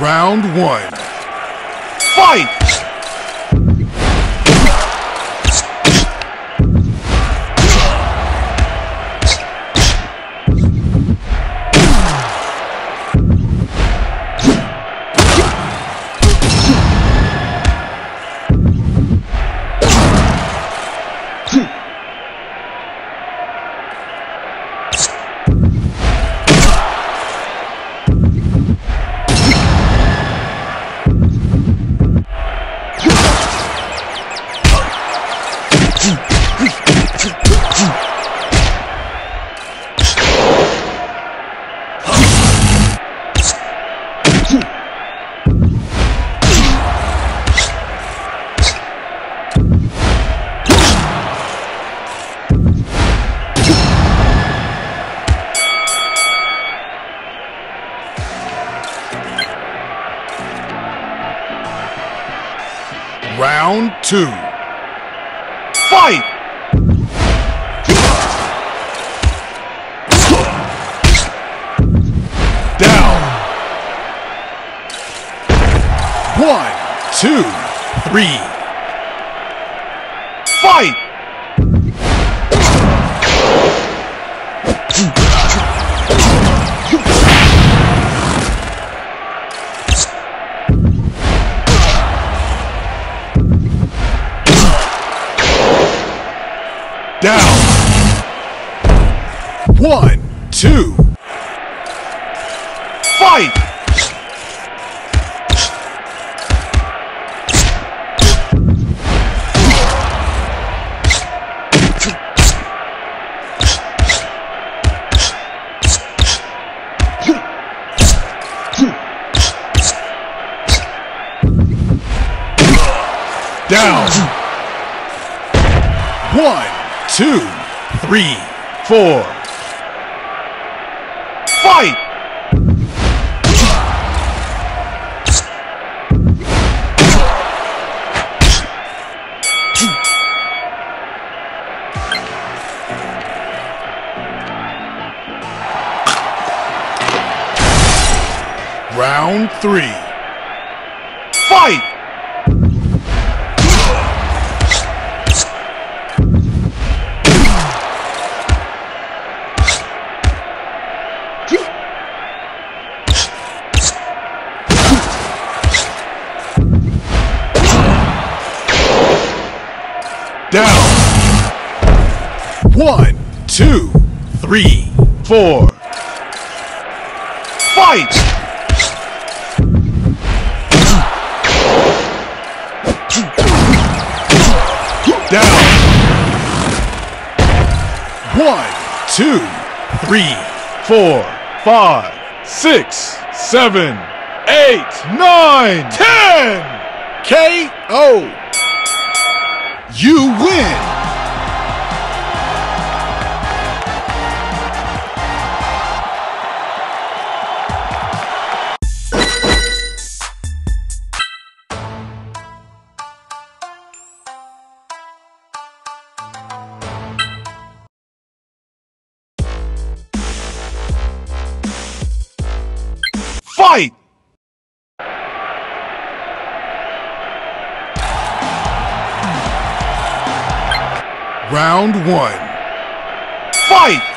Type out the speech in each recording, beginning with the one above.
Round one. Fight! Round two. Fight! Down. One, two, three. Down. One, two. Fight! Three. Fight! Down. One, two, three, four. Fight! Two, three, four, five, six, seven, eight, nine, ten. KO. You win! Round one. Fight!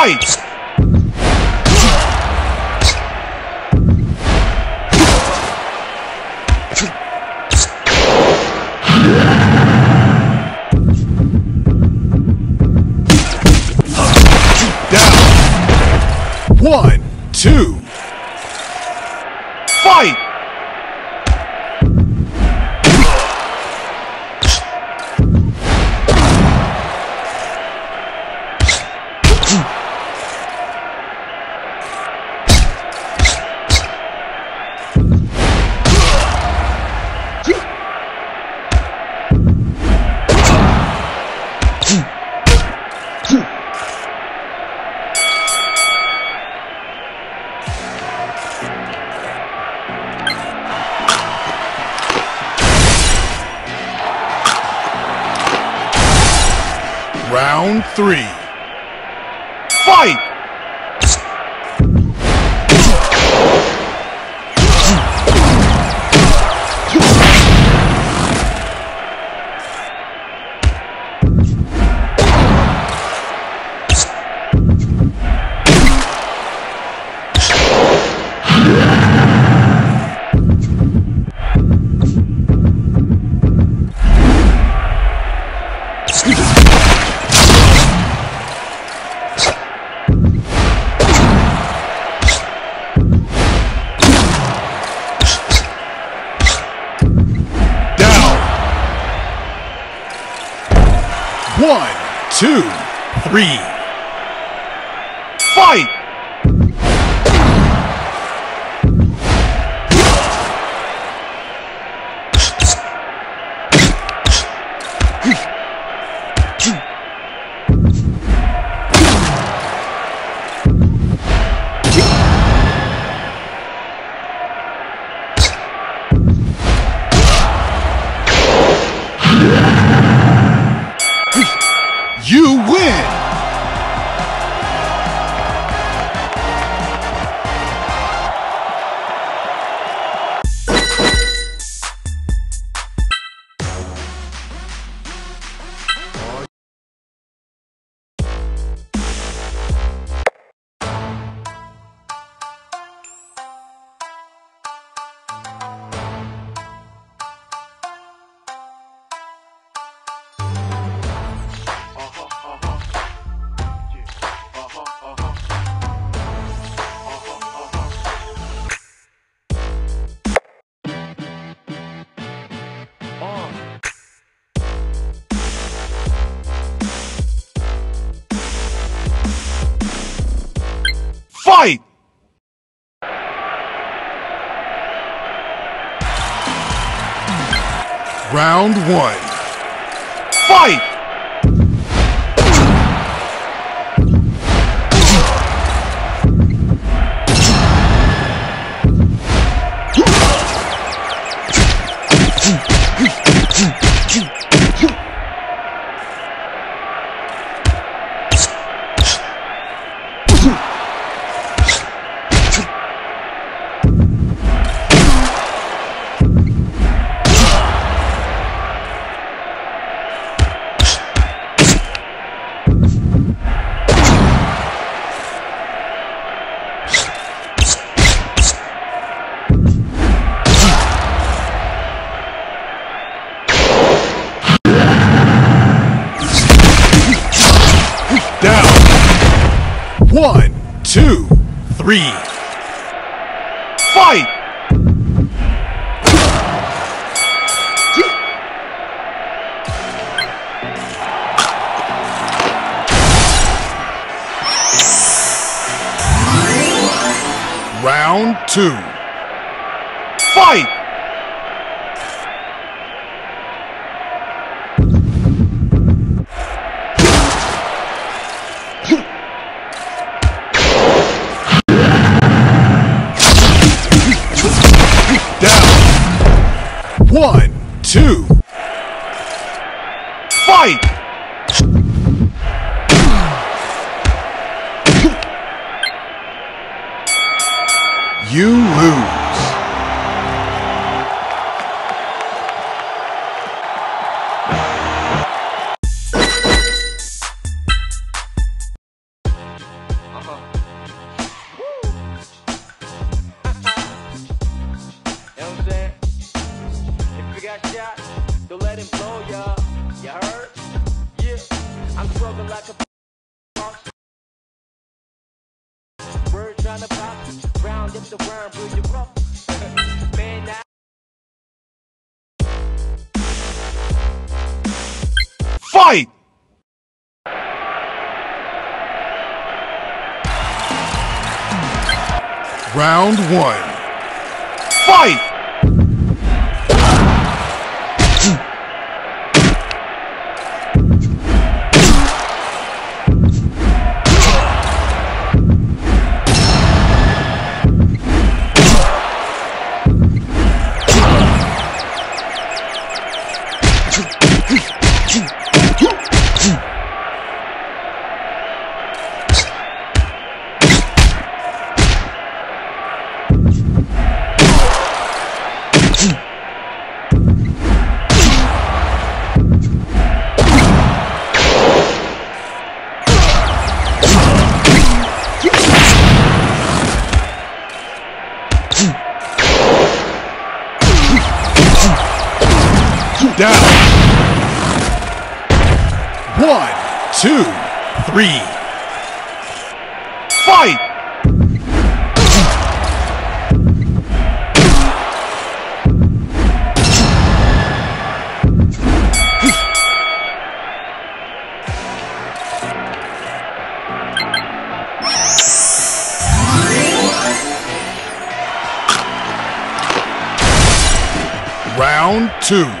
Fight! Three. Fight! One, two, three. You win! Round one. Fight! One, two, three. Fight! Round two. Fight! Two. Fight! You lose. I'm struggling like a. Bird trying to. Round if the rough. Man, now. Fight! Round one. Fight! Down. One, two, three. Fight! Round two.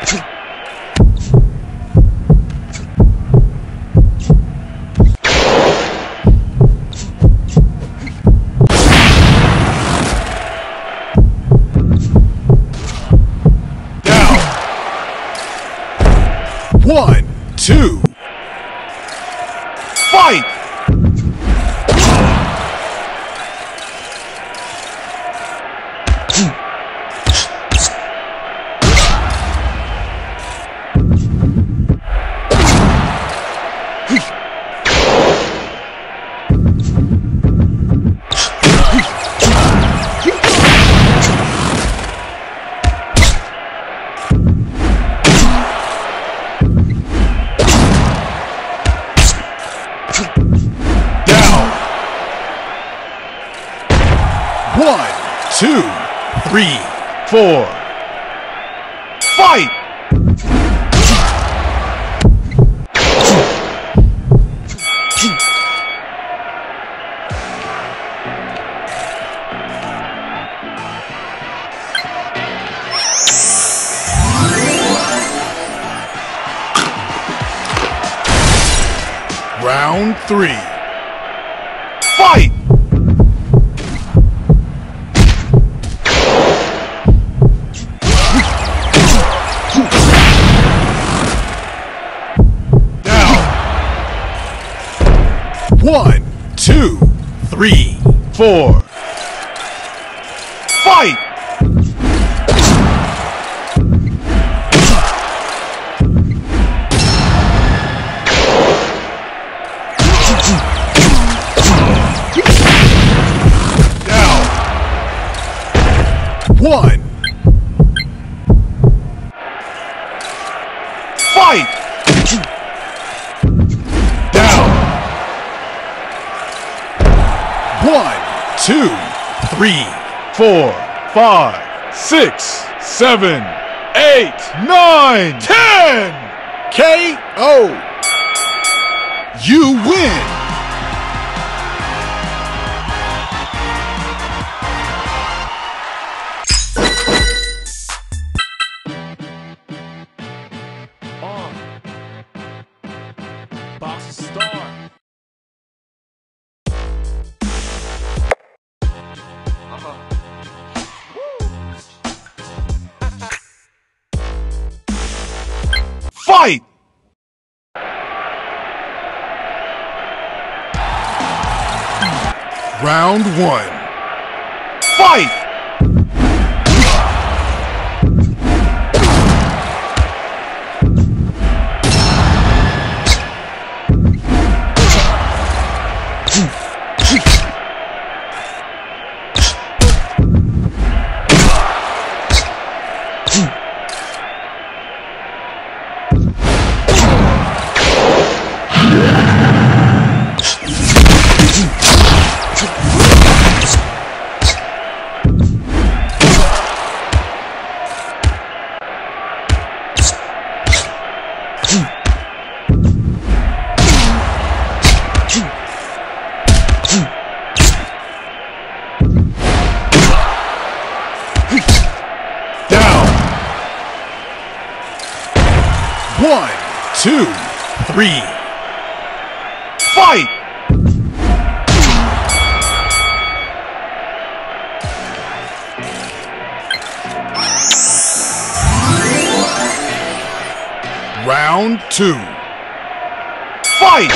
Down. Round three. One. Fight! Down. One, two, three, four, five, six, seven, eight, nine, ten! KO! You win! Round one. Two, three. Fight! Round two. Fight!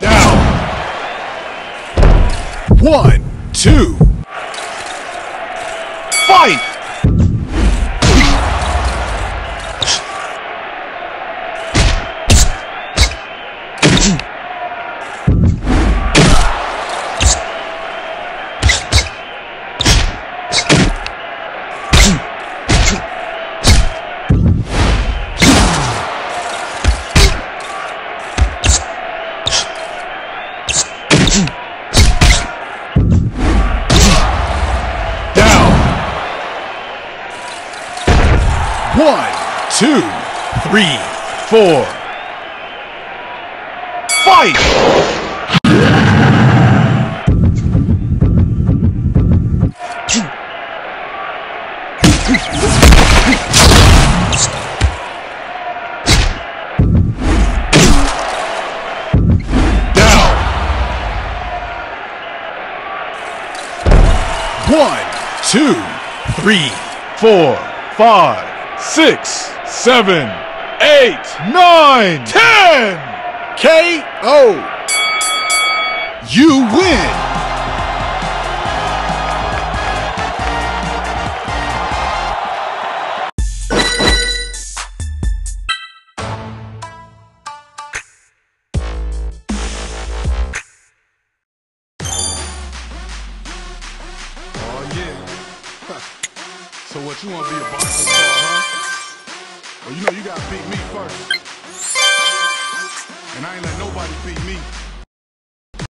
Down. One, two. One, two, three, four. Fight! Six, seven, eight, nine, ten. KO. You win.